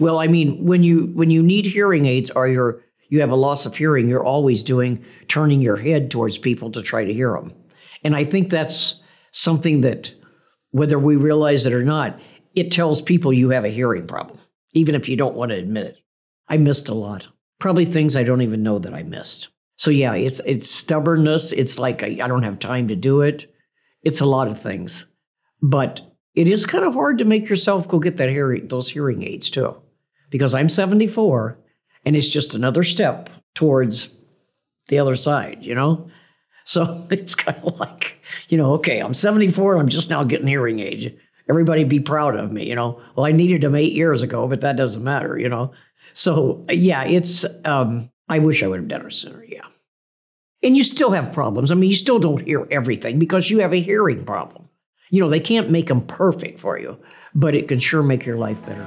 Well, I mean, when you when you need hearing aids or you're you have a loss of hearing, you're always doing turning your head towards people to try to hear them. And I think that's something that whether we realize it or not, it tells people you have a hearing problem, even if you don't want to admit it. I missed a lot. Probably things I don't even know that I missed. So yeah, it's it's stubbornness. It's like I, I don't have time to do it. It's a lot of things, but it is kind of hard to make yourself go get that hearing those hearing aids too, because I'm 74, and it's just another step towards the other side. You know, so it's kind of like you know, okay, I'm 74, and I'm just now getting hearing aids. Everybody be proud of me. You know, well, I needed them eight years ago, but that doesn't matter. You know, so yeah, it's. Um, I wish I would have done it sooner. Yeah. And you still have problems. I mean, you still don't hear everything because you have a hearing problem. You know, they can't make them perfect for you, but it can sure make your life better.